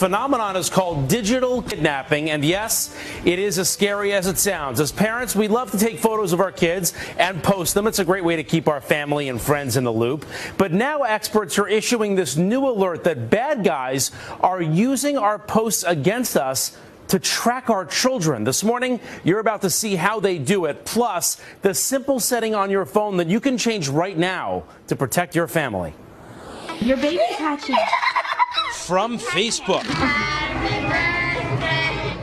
phenomenon is called digital kidnapping, and yes, it is as scary as it sounds. As parents, we love to take photos of our kids and post them. It's a great way to keep our family and friends in the loop. But now experts are issuing this new alert that bad guys are using our posts against us to track our children. This morning, you're about to see how they do it, plus the simple setting on your phone that you can change right now to protect your family. Your baby's hatching. From Facebook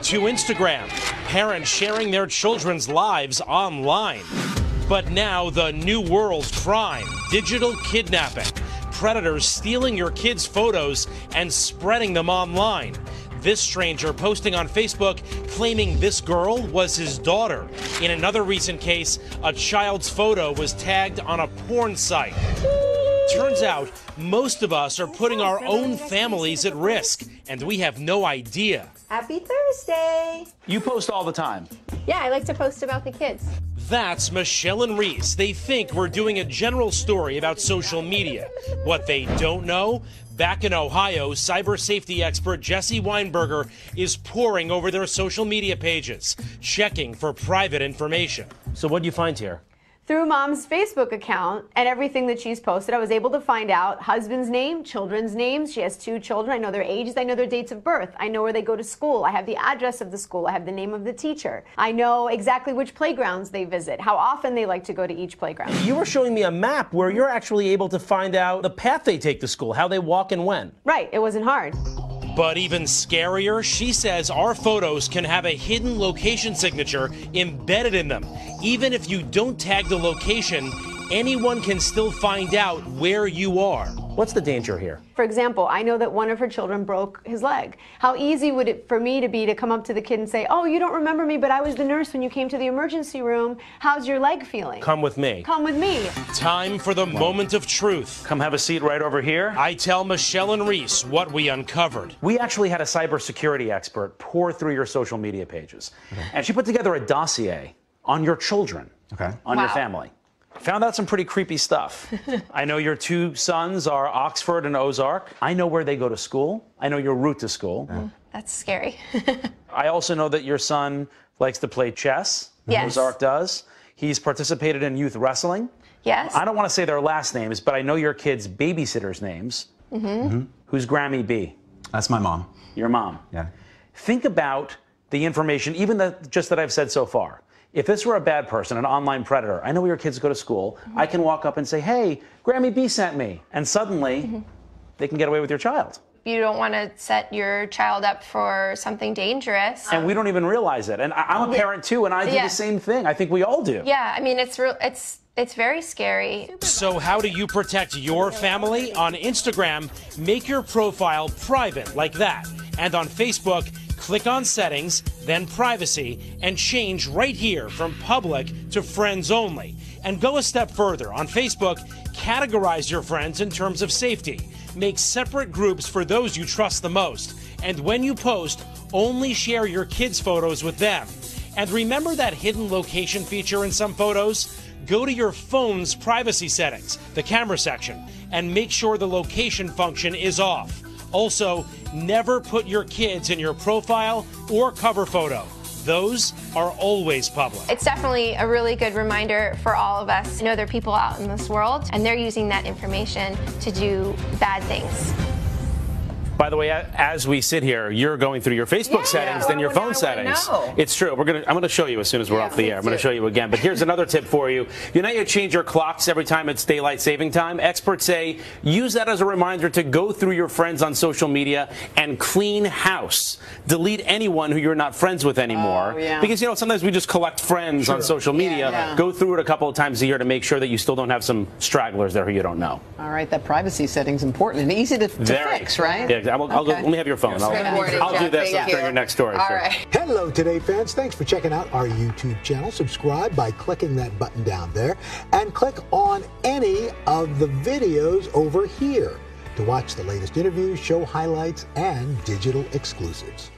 to Instagram, parents sharing their children's lives online. But now the new world crime, digital kidnapping, predators stealing your kids' photos and spreading them online. This stranger posting on Facebook claiming this girl was his daughter. In another recent case, a child's photo was tagged on a porn site. Turns out most of us are putting our own families at risk, and we have no idea. Happy Thursday. You post all the time. Yeah, I like to post about the kids. That's Michelle and Reese. They think we're doing a general story about social media. What they don't know, back in Ohio, cyber safety expert Jesse Weinberger is poring over their social media pages, checking for private information. So, what do you find here? Through mom's Facebook account and everything that she's posted, I was able to find out husband's name, children's names. She has two children. I know their ages. I know their dates of birth. I know where they go to school. I have the address of the school. I have the name of the teacher. I know exactly which playgrounds they visit, how often they like to go to each playground. You were showing me a map where you're actually able to find out the path they take to school, how they walk and when. Right. It wasn't hard. But even scarier, she says our photos can have a hidden location signature embedded in them. Even if you don't tag the location, anyone can still find out where you are. What's the danger here? For example, I know that one of her children broke his leg. How easy would it for me to be to come up to the kid and say, Oh, you don't remember me, but I was the nurse when you came to the emergency room. How's your leg feeling? Come with me. Come with me. Time for the moment of truth. Come have a seat right over here. I tell Michelle and Reese what we uncovered. We actually had a cybersecurity expert pour through your social media pages, mm-hmm. and she put together a dossier on your children, Okay. on your family. Found out some pretty creepy stuff. I know your two sons are Oxford and Ozark. I know where they go to school. I know your route to school. That's scary. I also know that your son likes to play chess. Yes. Ozark does. He's participated in youth wrestling. yes. I don't want to say their last names, but I know your kids' babysitters' names. Mm-hmm. Who's Grammy B? That's my mom. Your mom. Yeah. Think about the information, even the, just that I've said so far. If this were a bad person, an online predator, I know where your kids go to school. I can walk up and say, "Hey, Grammy B sent me," and suddenly mm-hmm. they can get away with your child, you don't want to set your child up for something dangerous. and we don't even realize it. And I, I'm a parent too, and I do Yeah. the same thing. I think we all do. yeah, I mean it's real. It's it's very scary. So, how do you protect your family? On Instagram, make your profile private like that. And on Facebook, click on settings, then privacy, and change right here from public to friends only. And go a step further. On Facebook, categorize your friends in terms of safety. Make separate groups for those you trust the most. And when you post, only share your kids' photos with them. And remember that hidden location feature in some photos? Go to your phone's privacy settings, the camera section, and make sure the location function is off. Also, never put your kids in your profile or cover photo. Those are always public. It's definitely a really good reminder for all of us. I know there are people out in this world, and they're using that information to do bad things. By the way, as we sit here, you're going through your Facebook Yeah, settings, then your oh, phone I wanna settings. It's true. We're gonna. I'm gonna show you as soon as we're Yeah, off the air. I'm gonna show you again. But here's another tip for you. You know, you change your clocks every time it's daylight saving time. Experts say use that as a reminder to go through your friends on social media and clean house. Delete anyone who you're not friends with anymore. Oh, yeah. Because you know sometimes we just collect friends on social media. yeah. Go through it a couple of times a year to make sure that you still don't have some stragglers there who you don't know. All right, that privacy setting's important and easy to, to fix, right? Yeah, I'll, I'll go, let me have your phone. I'll, I'll do Jeff. this Thank during your next story. All sure. right. Hello, Today fans. Thanks for checking out our YouTube channel. Subscribe by clicking that button down there and click on any of the videos over here to watch the latest interviews, show highlights, and digital exclusives.